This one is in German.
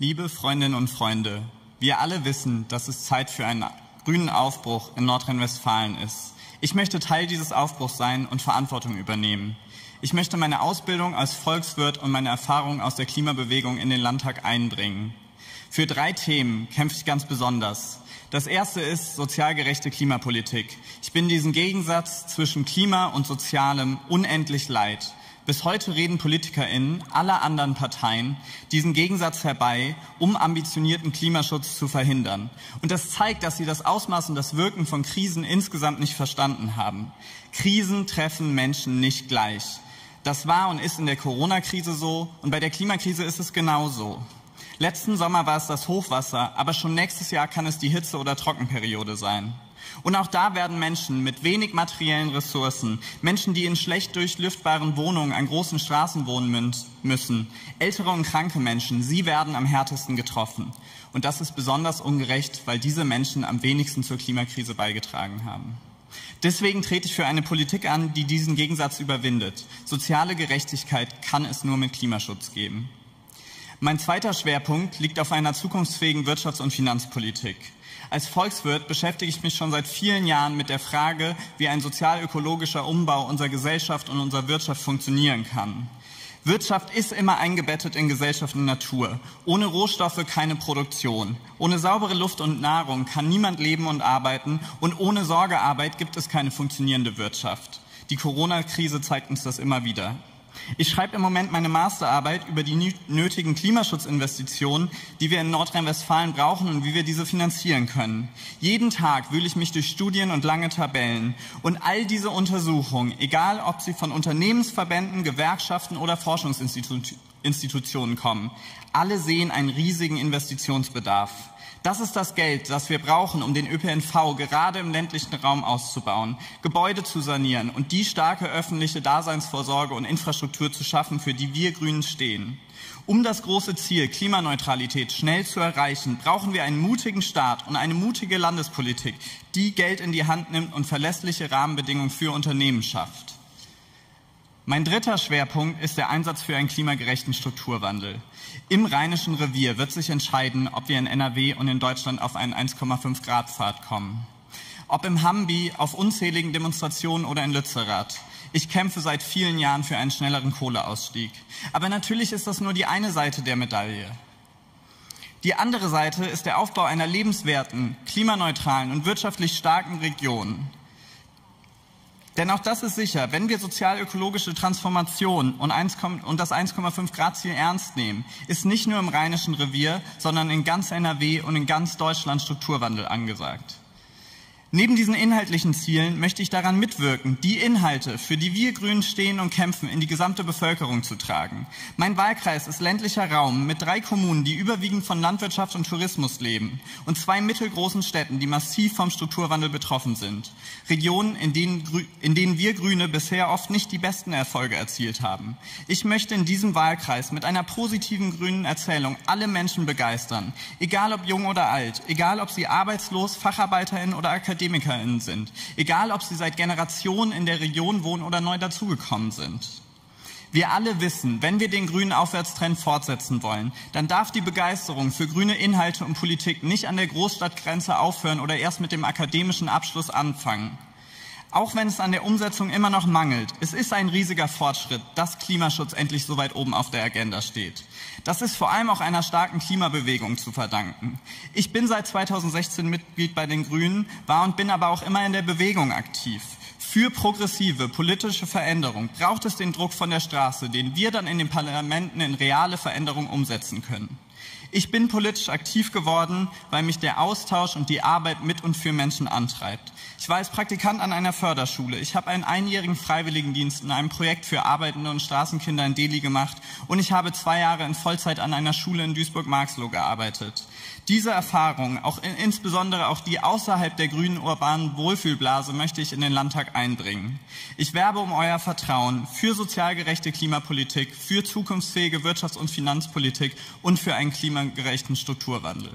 Liebe Freundinnen und Freunde, wir alle wissen, dass es Zeit für einen grünen Aufbruch in Nordrhein-Westfalen ist. Ich möchte Teil dieses Aufbruchs sein und Verantwortung übernehmen. Ich möchte meine Ausbildung als Volkswirt und meine Erfahrungen aus der Klimabewegung in den Landtag einbringen. Für drei Themen kämpfe ich ganz besonders. Das erste ist sozial gerechte Klimapolitik. Ich bin diesen Gegensatz zwischen Klima und Sozialem unendlich leid. Bis heute reden PolitikerInnen aller anderen Parteien diesen Gegensatz herbei, um ambitionierten Klimaschutz zu verhindern. Und das zeigt, dass sie das Ausmaß und das Wirken von Krisen insgesamt nicht verstanden haben. Krisen treffen Menschen nicht gleich. Das war und ist in der Corona-Krise so und bei der Klimakrise ist es genauso. Letzten Sommer war es das Hochwasser, aber schon nächstes Jahr kann es die Hitze- oder Trockenperiode sein. Und auch da werden Menschen mit wenig materiellen Ressourcen, Menschen, die in schlecht durchlüftbaren Wohnungen an großen Straßen wohnen müssen, ältere und kranke Menschen, sie werden am härtesten getroffen. Und das ist besonders ungerecht, weil diese Menschen am wenigsten zur Klimakrise beigetragen haben. Deswegen trete ich für eine Politik an, die diesen Gegensatz überwindet. Soziale Gerechtigkeit kann es nur mit Klimaschutz geben. Mein zweiter Schwerpunkt liegt auf einer zukunftsfähigen Wirtschafts- und Finanzpolitik. Als Volkswirt beschäftige ich mich schon seit vielen Jahren mit der Frage, wie ein sozial-ökologischer Umbau unserer Gesellschaft und unserer Wirtschaft funktionieren kann. Wirtschaft ist immer eingebettet in Gesellschaft und Natur. Ohne Rohstoffe keine Produktion. Ohne saubere Luft und Nahrung kann niemand leben und arbeiten. Und ohne Sorgearbeit gibt es keine funktionierende Wirtschaft. Die Corona-Krise zeigt uns das immer wieder. Ich schreibe im Moment meine Masterarbeit über die nötigen Klimaschutzinvestitionen, die wir in Nordrhein-Westfalen brauchen und wie wir diese finanzieren können. Jeden Tag wühle ich mich durch Studien und lange Tabellen. Und all diese Untersuchungen, egal ob sie von Unternehmensverbänden, Gewerkschaften oder Forschungsinstitutionen kommen, alle sehen einen riesigen Investitionsbedarf. Das ist das Geld, das wir brauchen, um den ÖPNV gerade im ländlichen Raum auszubauen, Gebäude zu sanieren und die starke öffentliche Daseinsvorsorge und Infrastruktur zu schaffen, für die wir Grünen stehen. Um das große Ziel Klimaneutralität schnell zu erreichen, brauchen wir einen mutigen Staat und eine mutige Landespolitik, die Geld in die Hand nimmt und verlässliche Rahmenbedingungen für Unternehmen schafft. Mein dritter Schwerpunkt ist der Einsatz für einen klimagerechten Strukturwandel. Im Rheinischen Revier wird sich entscheiden, ob wir in NRW und in Deutschland auf einen 1,5 Grad Pfad kommen. Ob im Hambi, auf unzähligen Demonstrationen oder in Lützerath. Ich kämpfe seit vielen Jahren für einen schnelleren Kohleausstieg. Aber natürlich ist das nur die eine Seite der Medaille. Die andere Seite ist der Aufbau einer lebenswerten, klimaneutralen und wirtschaftlich starken Region. Denn auch das ist sicher, wenn wir sozial-ökologische Transformation und, 1, und das 1,5 Grad Ziel ernst nehmen, ist nicht nur im Rheinischen Revier, sondern in ganz NRW und in ganz Deutschland Strukturwandel angesagt. Neben diesen inhaltlichen Zielen möchte ich daran mitwirken, die Inhalte, für die wir Grünen stehen und kämpfen, in die gesamte Bevölkerung zu tragen. Mein Wahlkreis ist ländlicher Raum mit drei Kommunen, die überwiegend von Landwirtschaft und Tourismus leben und zwei mittelgroßen Städten, die massiv vom Strukturwandel betroffen sind. Regionen, in denen, in denen wir Grüne bisher oft nicht die besten Erfolge erzielt haben. Ich möchte in diesem Wahlkreis mit einer positiven grünen Erzählung alle Menschen begeistern, egal ob jung oder alt, egal ob sie arbeitslos, Facharbeiterin oder Akademiker AkademikerInnen sind, egal ob sie seit Generationen in der Region wohnen oder neu dazugekommen sind. Wir alle wissen, wenn wir den grünen Aufwärtstrend fortsetzen wollen, dann darf die Begeisterung für grüne Inhalte und Politik nicht an der Großstadtgrenze aufhören oder erst mit dem akademischen Abschluss anfangen. Auch wenn es an der Umsetzung immer noch mangelt, es ist ein riesiger Fortschritt, dass Klimaschutz endlich so weit oben auf der Agenda steht. Das ist vor allem auch einer starken Klimabewegung zu verdanken. Ich bin seit 2016 Mitglied bei den Grünen, war und bin aber auch immer in der Bewegung aktiv. Für progressive politische Veränderung braucht es den Druck von der Straße, den wir dann in den Parlamenten in reale Veränderung umsetzen können. Ich bin politisch aktiv geworden, weil mich der Austausch und die Arbeit mit und für Menschen antreibt. Ich war als Praktikant an einer Förderschule. Ich habe einen einjährigen Freiwilligendienst in einem Projekt für arbeitende und Straßenkinder in Delhi gemacht und ich habe zwei Jahre in Vollzeit an einer Schule in Duisburg-Marxloh gearbeitet. Diese Erfahrung, auch in, insbesondere auch die außerhalb der grünen urbanen Wohlfühlblase, möchte ich in den Landtag einbringen. Ich werbe um euer Vertrauen für sozial gerechte Klimapolitik, für zukunftsfähige Wirtschafts- und Finanzpolitik und für einen klimagerechten Strukturwandel.